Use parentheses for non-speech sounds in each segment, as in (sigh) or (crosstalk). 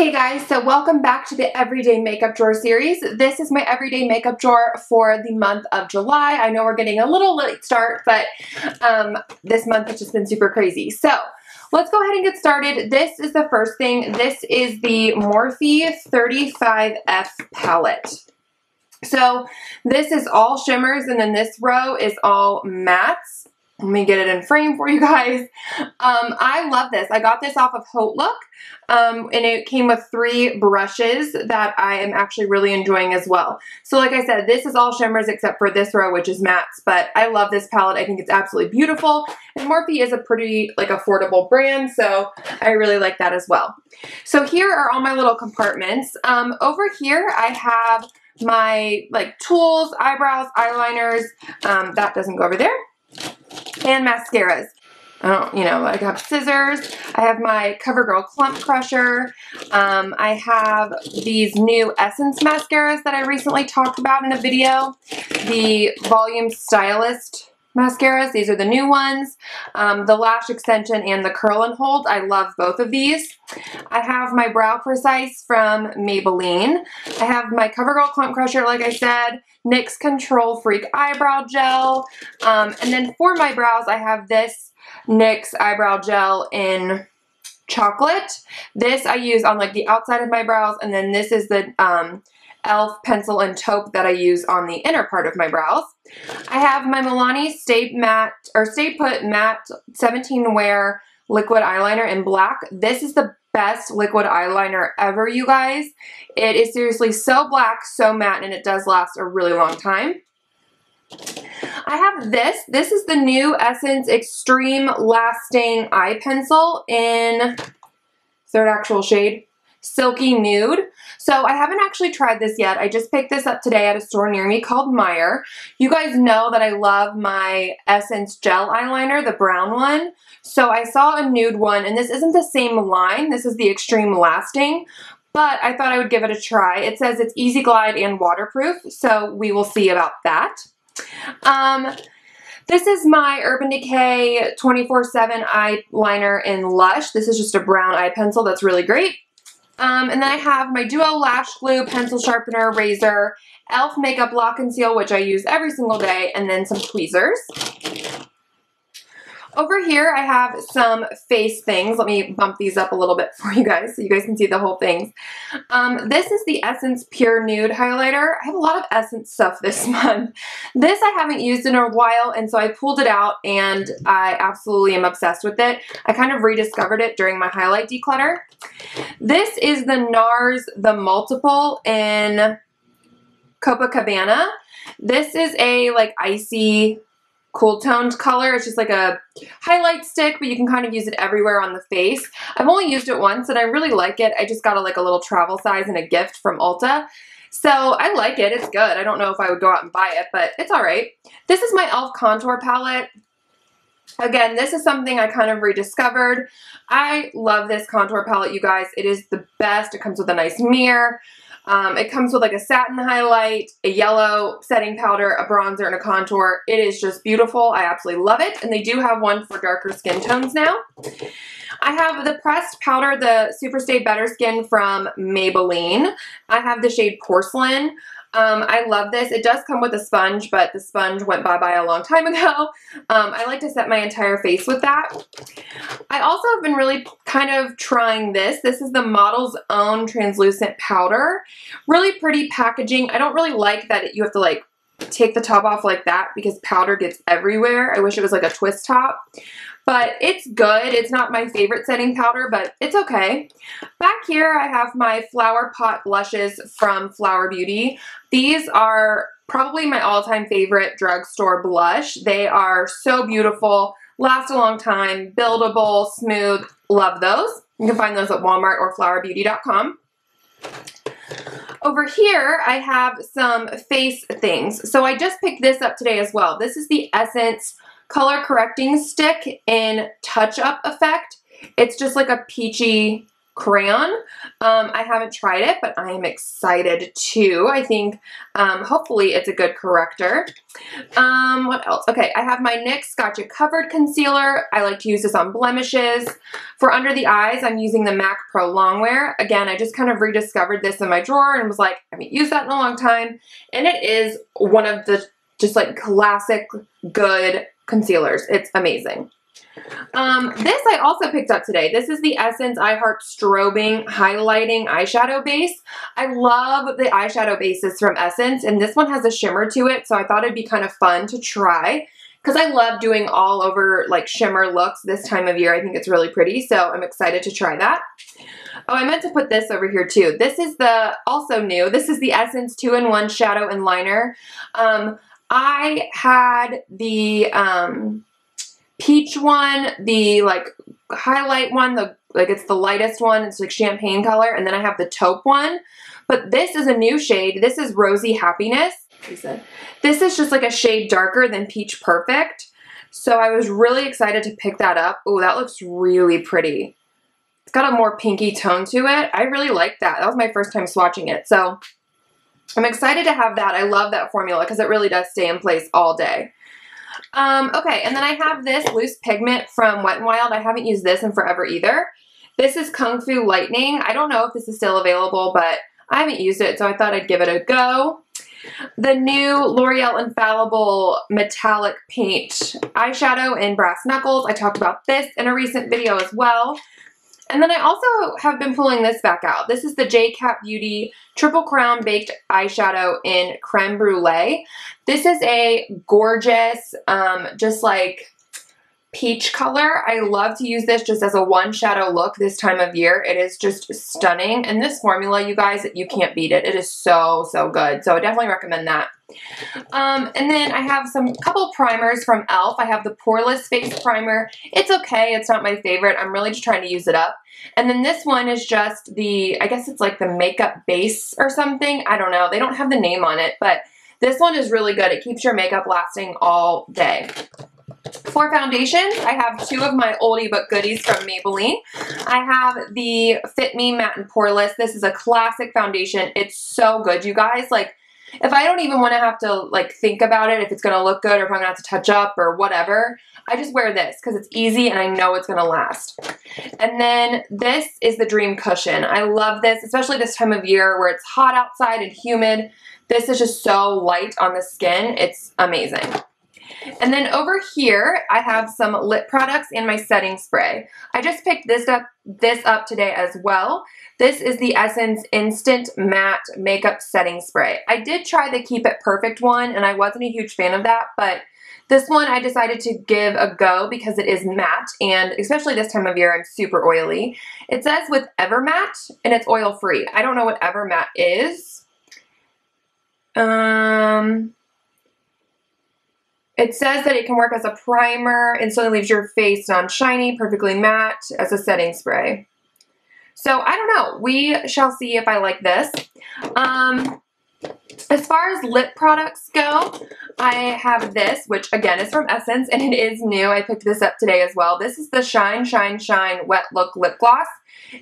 Okay guys, so welcome back to the Everyday Makeup Drawer series. This is my Everyday Makeup Drawer for the month of July. I know we're getting a little late start, but um, this month has just been super crazy. So let's go ahead and get started. This is the first thing. This is the Morphe 35F palette. So this is all shimmers and then this row is all mattes. Let me get it in frame for you guys. Um, I love this. I got this off of HauteLook, um, and it came with three brushes that I am actually really enjoying as well. So like I said, this is all shimmers except for this row, which is mattes, but I love this palette. I think it's absolutely beautiful, and Morphe is a pretty like affordable brand, so I really like that as well. So here are all my little compartments. Um, over here, I have my like tools, eyebrows, eyeliners. Um, that doesn't go over there and mascaras. I don't, you know, I have scissors. I have my CoverGirl Clump Crusher. Um, I have these new Essence mascaras that I recently talked about in a video. The Volume Stylist mascaras. These are the new ones. Um, the Lash Extension and the Curl and Hold. I love both of these. I have my Brow Precise from Maybelline. I have my CoverGirl Clump Crusher, like I said. NYX Control Freak Eyebrow Gel. Um, and then for my brows, I have this NYX Eyebrow Gel in chocolate. This I use on like the outside of my brows, and then this is the um, e.l.f. pencil and taupe that I use on the inner part of my brows. I have my Milani Stay Matte, or Stay Put Matte 17 Wear liquid eyeliner in black. This is the best liquid eyeliner ever, you guys. It is seriously so black, so matte, and it does last a really long time. I have this. This is the new Essence Extreme Lasting Eye Pencil in third actual shade. Silky Nude. So I haven't actually tried this yet. I just picked this up today at a store near me called Meijer. You guys know that I love my Essence Gel Eyeliner, the brown one. So I saw a nude one, and this isn't the same line. This is the Extreme Lasting, but I thought I would give it a try. It says it's easy glide and waterproof, so we will see about that. Um, this is my Urban Decay 24-7 eyeliner in Lush. This is just a brown eye pencil that's really great. Um, and then I have my Duo Lash Glue, Pencil Sharpener, Razor, e.l.f. Makeup Lock and Seal, which I use every single day, and then some tweezers. Over here, I have some face things. Let me bump these up a little bit for you guys so you guys can see the whole things. Um, this is the Essence Pure Nude Highlighter. I have a lot of Essence stuff (laughs) this month. This I haven't used in a while, and so I pulled it out, and I absolutely am obsessed with it. I kind of rediscovered it during my highlight declutter. This is the NARS The Multiple in Copacabana. This is a like icy cool toned color. It's just like a highlight stick, but you can kind of use it everywhere on the face. I've only used it once and I really like it. I just got a, like a little travel size and a gift from Ulta. So I like it. It's good. I don't know if I would go out and buy it, but it's all right. This is my e.l.f. contour palette. Again, this is something I kind of rediscovered. I love this contour palette, you guys. It is the best. It comes with a nice mirror. Um, it comes with like a satin highlight, a yellow setting powder, a bronzer, and a contour. It is just beautiful. I absolutely love it. And they do have one for darker skin tones now. I have the pressed powder, the Superstay Better Skin from Maybelline. I have the shade Porcelain. Um, I love this. It does come with a sponge, but the sponge went bye-bye a long time (laughs) ago. Um, I like to set my entire face with that. I also have been really kind of trying this. This is the Model's Own Translucent Powder. Really pretty packaging. I don't really like that you have to like take the top off like that because powder gets everywhere. I wish it was like a twist top. But it's good. It's not my favorite setting powder, but it's okay. Back here, I have my Flower Pot blushes from Flower Beauty. These are probably my all-time favorite drugstore blush. They are so beautiful, last a long time, buildable, smooth. Love those. You can find those at Walmart or flowerbeauty.com. Over here, I have some face things. So I just picked this up today as well. This is the Essence color correcting stick in touch up effect. It's just like a peachy crayon. Um, I haven't tried it, but I am excited to. I think um, hopefully it's a good corrector. Um, what else? Okay, I have my NYX Gotcha Covered Concealer. I like to use this on blemishes. For under the eyes, I'm using the MAC Pro Longwear. Again, I just kind of rediscovered this in my drawer and was like, I haven't used that in a long time. And it is one of the just like classic good concealers. It's amazing. Um, this I also picked up today. This is the Essence I Heart Strobing Highlighting Eyeshadow Base. I love the eyeshadow bases from Essence, and this one has a shimmer to it, so I thought it'd be kind of fun to try because I love doing all over like shimmer looks this time of year. I think it's really pretty, so I'm excited to try that. Oh, I meant to put this over here too. This is the, also new, this is the Essence 2-in-1 Shadow and Liner. Um, I had the, um, peach one, the like highlight one, the like it's the lightest one, it's like champagne color, and then I have the taupe one. But this is a new shade. This is Rosy Happiness. This is just like a shade darker than Peach Perfect. So I was really excited to pick that up. Oh, that looks really pretty. It's got a more pinky tone to it. I really like that. That was my first time swatching it. So I'm excited to have that. I love that formula because it really does stay in place all day. Um, okay, and then I have this loose pigment from Wet n Wild. I haven't used this in forever either. This is Kung Fu Lightning. I don't know if this is still available, but I haven't used it, so I thought I'd give it a go. The new L'Oreal Infallible Metallic Paint Eyeshadow in Brass Knuckles. I talked about this in a recent video as well. And then I also have been pulling this back out. This is the JCat Beauty Triple Crown Baked Eyeshadow in Creme Brulee. This is a gorgeous, um, just like peach color. I love to use this just as a one shadow look this time of year. It is just stunning. And this formula, you guys, you can't beat it. It is so, so good. So I definitely recommend that. Um, and then I have some couple primers from e.l.f. I have the Poreless Face Primer. It's okay. It's not my favorite. I'm really just trying to use it up. And then this one is just the, I guess it's like the makeup base or something. I don't know. They don't have the name on it, but this one is really good. It keeps your makeup lasting all day. For foundations, I have two of my oldie but goodies from Maybelline. I have the Fit Me Matte and Poreless. This is a classic foundation. It's so good, you guys. Like, if I don't even want to have to like think about it, if it's going to look good or if I'm going to have to touch up or whatever, I just wear this because it's easy and I know it's going to last. And then this is the Dream Cushion. I love this, especially this time of year where it's hot outside and humid. This is just so light on the skin. It's amazing. And then over here, I have some lip products in my setting spray. I just picked this up, this up today as well. This is the Essence Instant Matte Makeup Setting Spray. I did try the Keep It Perfect one, and I wasn't a huge fan of that, but this one I decided to give a go because it is matte, and especially this time of year, I'm super oily. It says with Evermatte, and it's oil-free. I don't know what Evermatte is. Um, it says that it can work as a primer, instantly leaves your face non-shiny, perfectly matte, as a setting spray. So I don't know. We shall see if I like this. Um, as far as lip products go, I have this, which again is from Essence, and it is new. I picked this up today as well. This is the Shine, Shine, Shine Wet Look Lip Gloss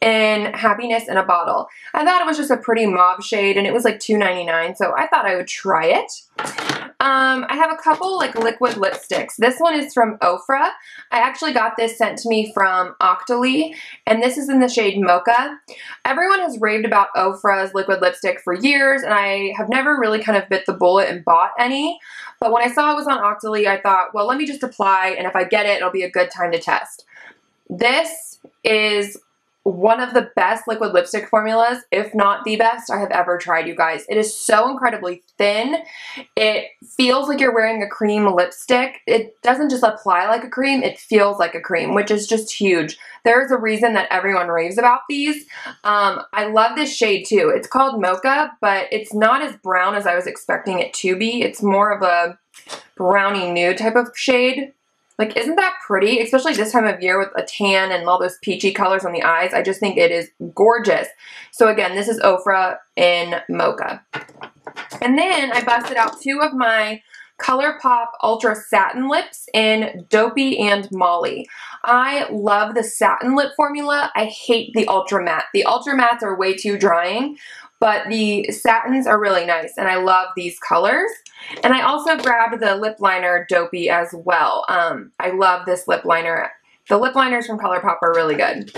in Happiness in a Bottle. I thought it was just a pretty mauve shade, and it was like $2.99, so I thought I would try it. Um, I have a couple like liquid lipsticks. This one is from Ofra. I actually got this sent to me from Octoly, and this is in the shade Mocha. Everyone has raved about Ofra's liquid lipstick for years, and I have never really kind of bit the bullet and bought any. But when I saw it was on Octoly, I thought, well, let me just apply, and if I get it, it'll be a good time to test. This is one of the best liquid lipstick formulas, if not the best I have ever tried, you guys. It is so incredibly thin. It feels like you're wearing a cream lipstick. It doesn't just apply like a cream, it feels like a cream, which is just huge. There's a reason that everyone raves about these. Um, I love this shade too. It's called Mocha, but it's not as brown as I was expecting it to be. It's more of a brownie nude type of shade. Like, isn't that pretty? Especially this time of year with a tan and all those peachy colors on the eyes. I just think it is gorgeous. So again, this is Ofra in Mocha. And then I busted out two of my ColourPop Ultra Satin Lips in Dopey and Molly. I love the satin lip formula. I hate the Ultra Matte. The Ultra Mattes are way too drying, but the satins are really nice and I love these colors. And I also grabbed the lip liner Dopey as well. Um, I love this lip liner. The lip liners from ColourPop are really good.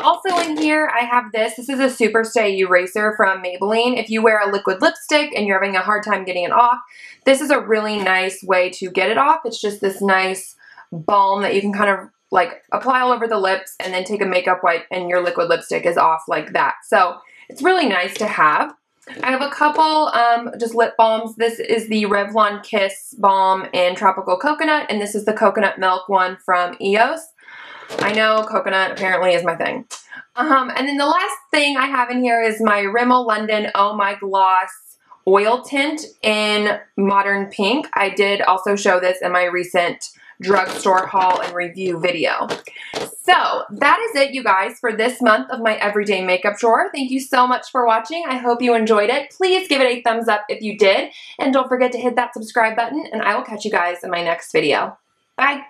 Also in here, I have this. This is a Superstay Eraser from Maybelline. If you wear a liquid lipstick and you're having a hard time getting it off, this is a really nice way to get it off. It's just this nice balm that you can kind of like apply all over the lips and then take a makeup wipe and your liquid lipstick is off like that. So it's really nice to have. I have a couple um, just lip balms. This is the Revlon Kiss Balm in Tropical Coconut, and this is the Coconut Milk one from EOS. I know coconut apparently is my thing. Um, and then the last thing I have in here is my Rimmel London Oh My Gloss oil tint in Modern Pink. I did also show this in my recent drugstore haul and review video. So that is it, you guys, for this month of my everyday makeup drawer. Thank you so much for watching. I hope you enjoyed it. Please give it a thumbs up if you did. And don't forget to hit that subscribe button, and I will catch you guys in my next video. Bye!